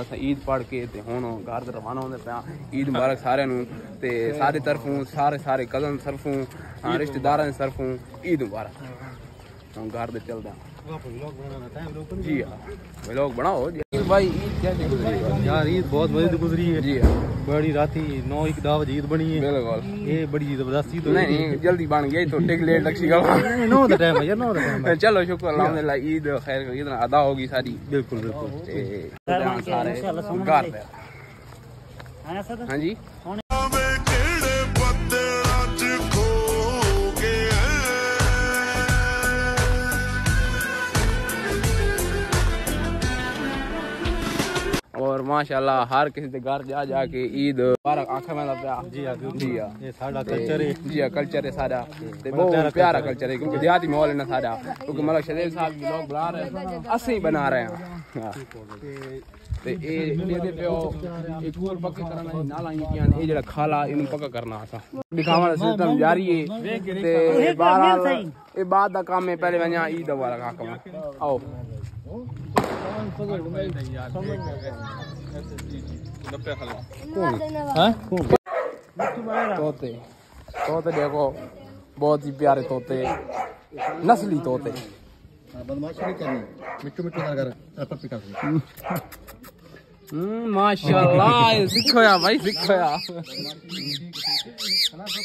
اسا عید پڑھ کے تے ہن گھر تے روانہ ہوندے پیاں عید مبارک سارے نوں۔ تے سارے طرفوں سارے سارے کزن طرفوں ہاں، رشتہ داراں دی طرفوں عید مبارک۔ ہن گھر دے چلدا۔ جی ہاں بناؤ۔ جی بھائی عید کیسے گزری؟ ہے؟ یار عید بہت مزے گزری ہے۔ جی ہاں۔ بڑی راتی نو ایک دعوت عید بنی ہے۔ بالکل۔ یہ بڑی زبردست عید نہیں نہیں جلدی بن گئی تو ٹک لیٹ لگ گا نو دا ٹائم ہے یار نو دا ٹائم ہے۔ چلو شکر الحمدللہ عید خیر عید ادا ہوگی ساری۔ بالکل بالکل۔ سارے گھر ہاں جی۔ ماشاءاللہ ہر کسی دے گھر جا جا کے عید مبارک آنکھیں میں پیا جی ہاں جی ہاں۔ یہ ساڈا کلچر ہے۔ جی ہاں کلچر ہے سارا تے بہت پیارا کلچر ہے۔ کیونکہ دیہاتی ماحول ہے نا سارا کیونکہ ملک شریف صاحب بھی لوگ بنا رہے ہیں۔ اسیں ہی بنا رہے ہیں۔ ہاں۔ تے اے دے دے پیو ایک اور پکا کرنا نالا ہی کیان اے جڑا کھالا اینو پکا کرنا اسا دکھاوا دا سسٹم جاری ہے۔ تے بہرحال اے بعد دا کام ہے پہلے ونجا عید مبارک حکم آؤ۔ طوطے طوطے دیکھو بہت ہی پیارے طوطے نسلی طوطے ماشاء اللہ سکھو یا بھائی سکھو یا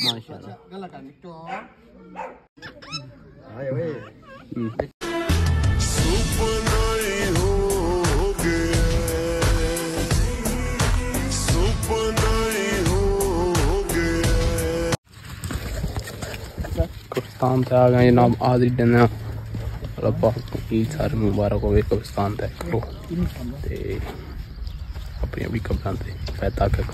ماشاء اللہ کبستان تھا آ گئے جناب آدری دینا اللہ پاک عید سارے مبارک ہوئے کبستان تھا کرو۔ تے اپنی اپنی قبران تے فیتا کرو۔